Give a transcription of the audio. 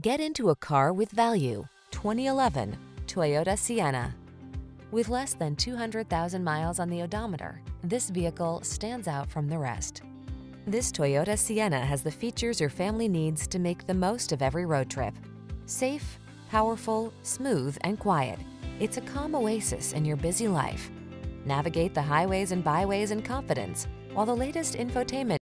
Get into a car with value. 2011 Toyota Sienna. With less than 200,000 miles on the odometer, this vehicle stands out from the rest. This Toyota Sienna has the features your family needs to make the most of every road trip. Safe, powerful, smooth, and quiet. It's a calm oasis in your busy life. Navigate the highways and byways in confidence, while the latest infotainment